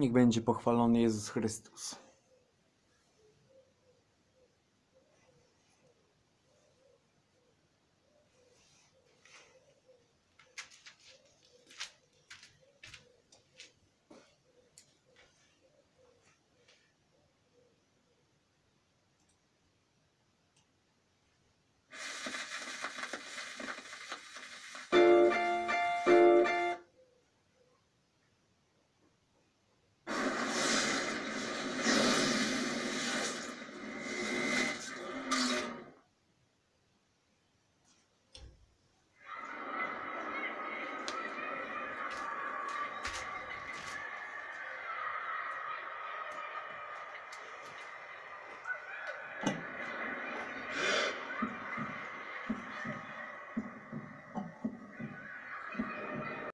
Niech będzie pochwalony Jezus Chrystus.